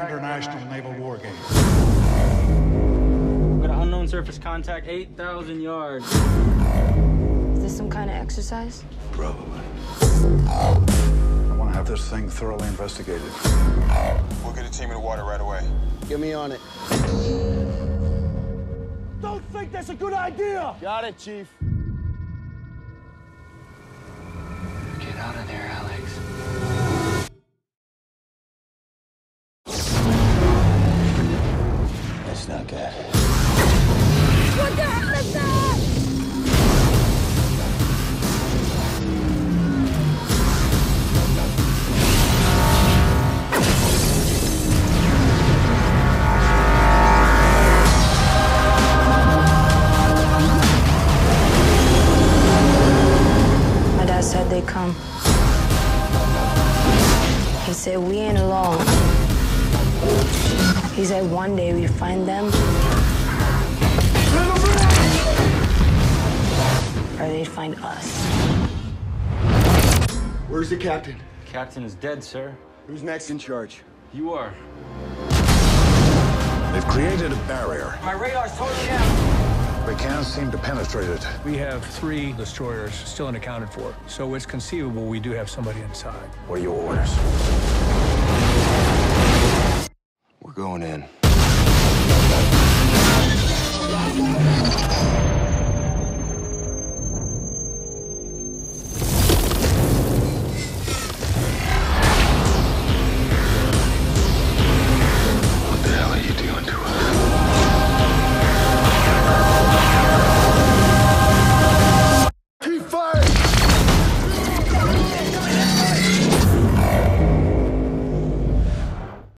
international naval war game. We got an unknown surface contact, 8,000 yards. Is this some kind of exercise? Probably. I want to have this thing thoroughly investigated. We'll get a team in the water right away. Get me on it. Don't think that's a good idea! Got it, Chief. Get out of there, dad said they'd come. He said we ain't alone. He said one day we'd find them or they'd find us. Where's the captain? Captain is dead, sir. Who's next in charge? You are. They've created a barrier. My radar's totally down. We can't seem to penetrate it. We have three destroyers still unaccounted for, so it's conceivable we do have somebody inside. What are your orders? We're going in.